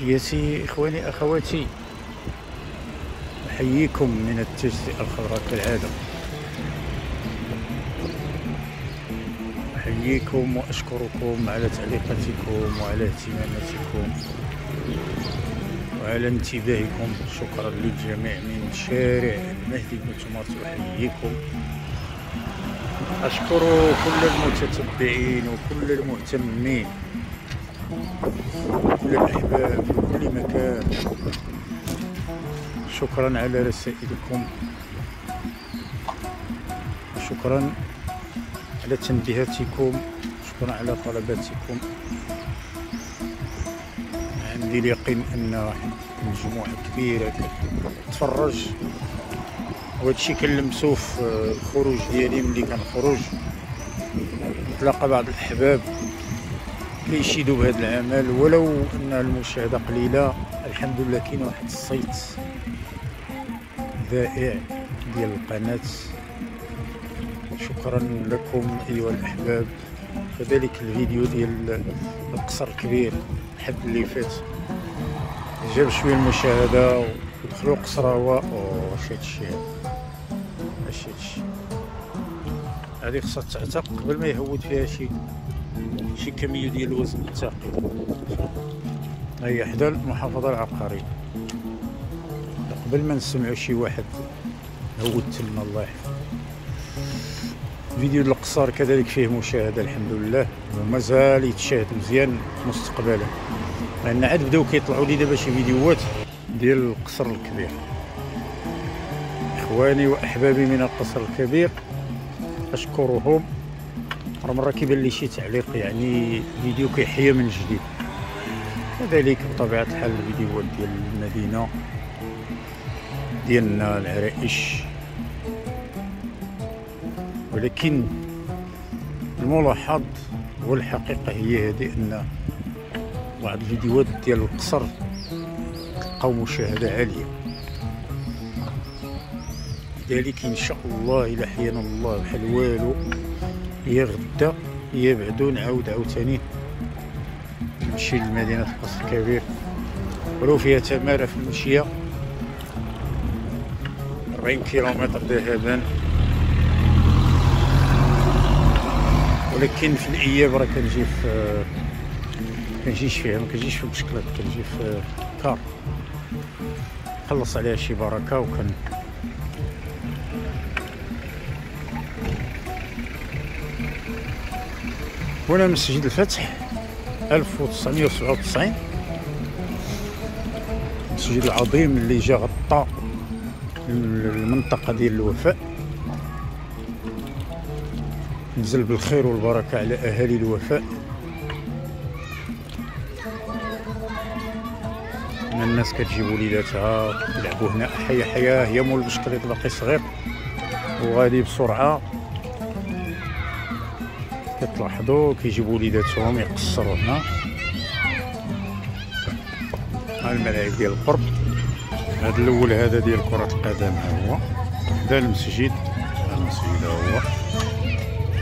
تحياتي إخواني أخواتي. أحييكم من التجزئة الخضراء كالعادة. أحييكم وأشكركم على تعليقاتكم وعلى اهتماماتكم وعلى انتباهكم. شكرا للجميع من شارع المهدي بن تماس أحييكم. أشكر كل المتتبعين وكل المهتمين. كل الأحباب في كل مكان. شكرا على رسائلكم. شكرا على تنبيهاتكم. شكرا على طلباتكم. عندي اليقين أن مجموعة كبيرة تتفرج وهذا الشيء كنلمسو في الخروج ديالي ملي كنخرج تلاقى بعض الأحباب كيشيدوا بهذا العمل ولو أن المشاهدة قليلة الحمد لله كاين واحد الصيت ذائع ديال القناة. شكرا لكم أيها الأحباب. كذلك الفيديو ديال القصر الكبير الحد اللي فات. جاب شوية المشاهدة ودخلوا قصراوه واش هادشي اش هادشي هادي خصها تعتق قبل ما يهود فيها شي. شي كمية ديال الوزن الثقيل. هي حدا المحافظة العقاريه قبل ما نسمعوا شي واحد هود تما الله يحفظه. فيديو القصار كذلك فيه مشاهدة الحمد لله ومازال يتشاهد مزيان مستقبلا. لأن عاد بداو كيطلعوا لي دابا شي فيديوهات ديال القصر الكبير. إخواني وأحبابي من القصر الكبير أشكرهم. مرة مرة كيبان لي شي تعليق يعني فيديو كيحيا من جديد. كذلك بطبيعة الحال الفيديوهات ديال المدينة ديالنا العرائش. ولكن الملاحظ والحقيقة هي هذه أن بعض الفيديوهات ديال القصر تلقاو مشاهدة عالية. لذلك إن شاء الله إلى حيانا الله بحال والو. هي غدا هي بعدو نعاود عاوتاني. نمشي لمدينة القصر الكبير. ولو فيها تمارة في المشية. 40 كيلومتر ذهابا ولكن في الاياب راه كنجي في كنجيش فيها ما كنجيش في بشكلات كنجي في كار خلص عليها شي بركة وكن هنا مسجد الفتح 1997 المسجد العظيم اللي جا غطى المنطقة ديال الوفاء. نزل بالخير والبركة على أهالي الوفاء. الناس كتجيب وليداتها يلعبوا هنا. حيا حيا هي مول البشكريط باقي صغير. وغادي بسرعة. كتلاحظوا كيجيبوا وليداتهم يقصروا هنا. ها الملاعب ديال القرب. هذا الأول هذا ديال كرة القدم ها هو. هذا المسجد. المسجد ها هو.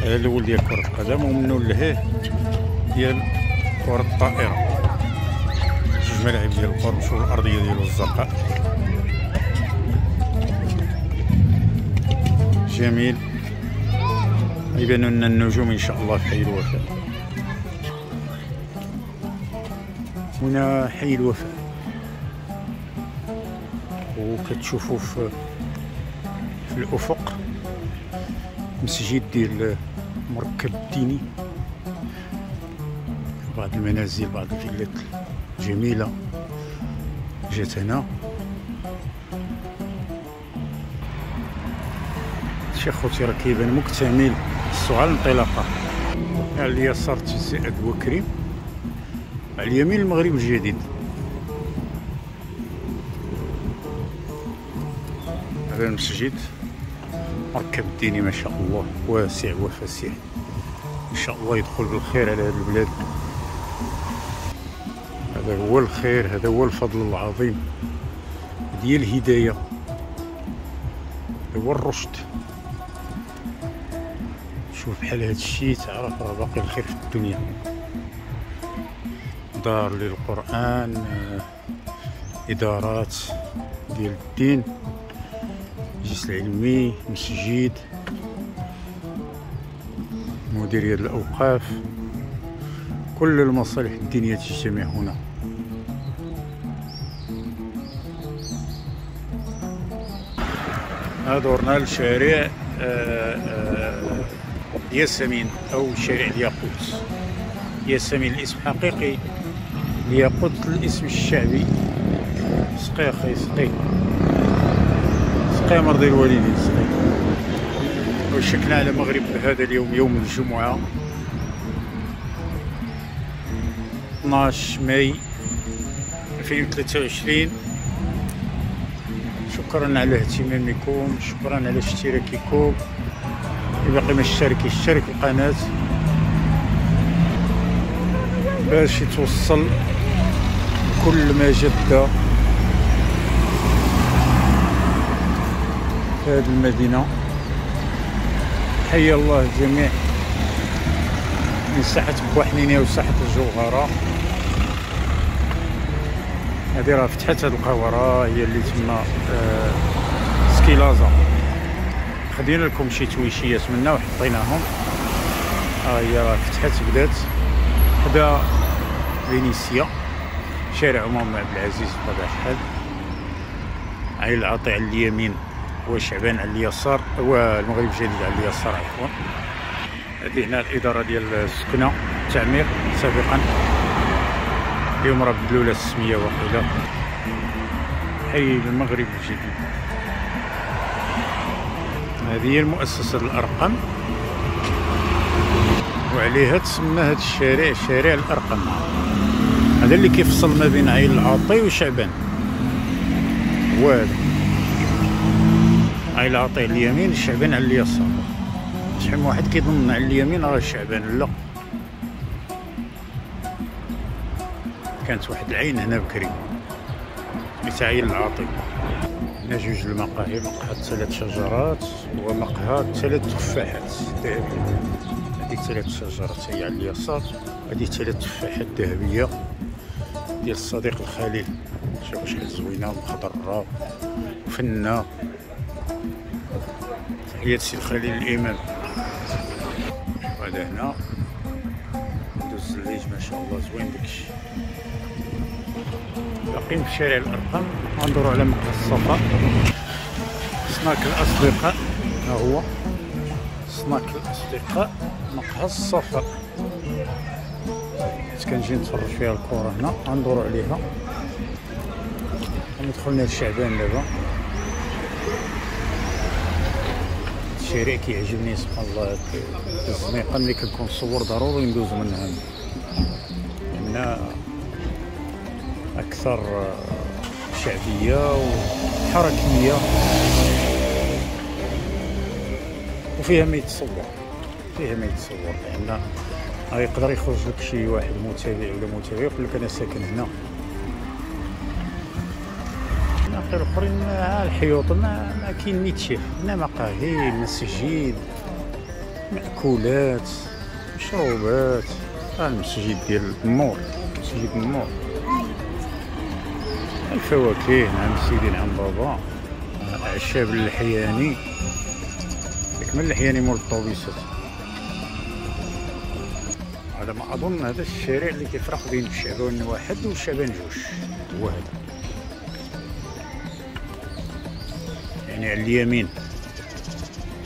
هذا الأول ديال كرة القدم ومنو لهيه ديال كرة الطائرة. جوج ملاعب ديال القرب شوف الأرضية ديالو الزرقاء. جميل. يبان لنا النجوم إن شاء الله في حي الوفاء. هنا حي الوفاء. وكتشوفوا في في الأفق. مسجد ديال مركب ديني بعض المنازل بعض الفيلات جميلة جات هنا. شي خوتي راه كيبان مكتمل. السؤال الانطلاقة على اليسار تجزئة بوكريم على اليمين المغرب الجديد. هذا المسجد مركب الديني ما شاء الله واسع وفسيح إن شاء الله يدخل بالخير على هذه البلاد. هذا هو الخير هذا هو الفضل العظيم. ديال الهداية. هو الرشد. شوف بحال هاد الشيء تعرف راه باقي الخير في الدنيا. دار للقرآن آه، إدارات ديال الدين المجلس العلمي مسجد مديرية الأوقاف كل المصالح الدينية تجتمع هنا. دورنا لشارع ياسمين أو شارع الياقوت. ياسمين الاسم حقيقي الياقوت الاسم الشعبي. سقي أخي سقي سقي مرضي الوالدين سقي وشكنا على مغرب هذا اليوم يوم الجمعة. 12 ماي 2023 شكرا على اهتمامكم شكرا على اشتراككم. ما اشترك يشترك القناة باش يتوصل كل ما جد في هذه المدينة. حيا الله الجميع من ساحة بوحنينية وساحة الجوهرة. هذه راه فتحت هاد القهوة هي اللي تما آه سكيلازا. خدينا لكم شي تويشيات منا وحطيناهم. ها هي راه فتحت بدات. حدا فينيسيا شارع عمر عبد العزيز بطبيعة الحال. عين العاطي على اليمين وشعبان على اليسار والمغرب الجديد على اليسار عفوا. هذه هنا الإدارة ديال السكنة التعمير سابقا. اليوم راه بدلوا لها السميه وقيلا حي المغرب الجديد. هذه هي المؤسسة الأرقم. وعليها تسمى هذا الشارع شارع الأرقم. هذا اللي كيفصل ما بين عين العاطي وشعبان. وهذا. عين العاطي على اليمين شعبان على اليسار. شحال من واحد كيظن على اليمين راه شعبان. لا. كانت واحد العين هنا بكري. عين العاطي. هنا جوج المقاهي مقهى ثلاث شجرات ومقهى ثلاث تفاحات هذه ثلاث شجرات هي على اليسار هذه ثلاث تفاحات ذهبية ديال الصديق الخليل. شوفوا شحال زوينة مخضرة وفنة تحية سي الخليل الإمام وهذا هنا. دوك الزليج ما شاء الله زوين داكشي. باقيين في شارع الأرقام. غندورو على مقهى الصفا. سناك الأصدقاء. ها هو. سناك الأصدقاء. مقهى الصفا. كنجي نتفرج فيها الكرة هنا. غندورو عليها. غندخلنا لشعبان دابا. الشارع كيعجبني سبحان الله الزنيقه ملي كنكون صور ضروري ندوز منها. هنا أكثر شعبية وحركية. وفيها ما يتصور فيها ما يتصور لأن يقدر يخرج لك شي واحد متابع ولا متابع يقول لك أنا ساكن هنا. الناقل الاخرين الحيوط ما, ما كاين نيتشي هنا مقاهي مسجد مأكولات مشروبات. المسجد ديال النور مسجد النور الفواكه نعم سيدي نعم بابا. عشاب اللحياني ديك من اللحياني مول الطوبيسات على ما أظن هذا الشارع اللي كيفرق بين الشعبان واحد والشعبان جوج. هو هذا. يعني على اليمين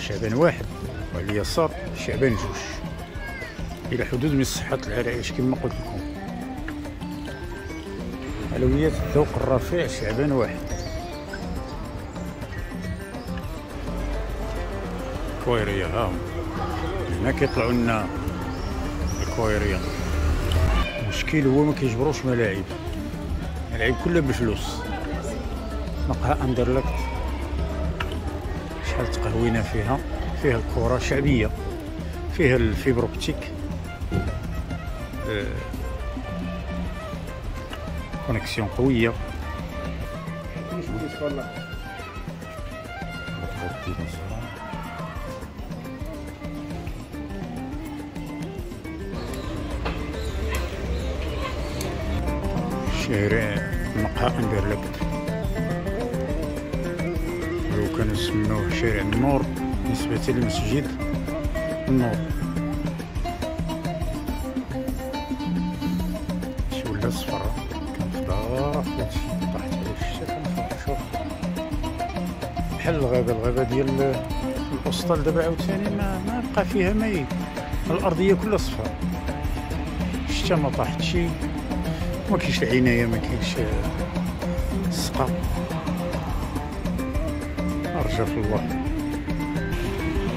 شعبان واحد وعلى اليسار شعبان جوج. إلى حدود من صحة العرائش كما قلت لكم. علويات الذوق الرفيع شعبان واحد. كويرية ها. هنا كيطلعوا لنا الكويرية المشكل هو ما كيجبروش ملاعب الملاعب كلها بفلوس. مقهى اندرلكت شحال تقهوينا فيها. فيها الكرة شعبية فيها ال fibre optique أه connexion قوية. شارع مقهى اندرلبت لو كانوا سموه شارع النور نسبة للمسجد النور. شي ولا صفر. كان طاحت في بحال الغابة الغابة ديال الأسطل دابا عاوتاني ما ما بقى فيها ما الأرضية كلها صفر. الشتا ما طاحتشي ما كاينش العناية ما كاينش السقا. أرجى في الله.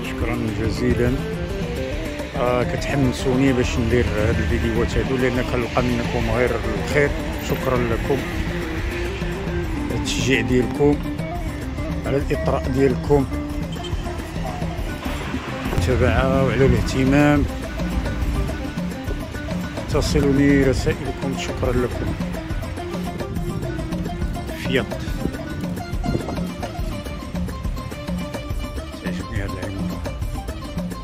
شكرا جزيلا. آه كتحمسوني باش ندير هاد الفيديوهات هادو لأن كنلقى منكم غير الخير. شكرا لكم. التشجيع ديالكم على الإطراء ديالكم. المتابعة وعلى الاهتمام. تصلني رسائلكم شكرا لكم. فيط تعجبني هاد العمارة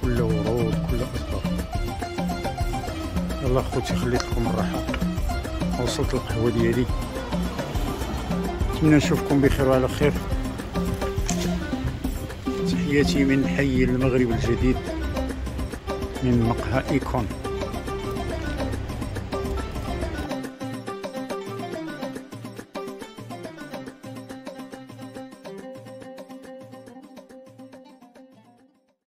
كل ورود كل أزهار يلا خوتي خليت لكم الراحة وصلت القهوة ديالي. نتمنى نشوفكم بخير وعلى خير. تحياتي من حي المغرب الجديد من مقهى إيكون.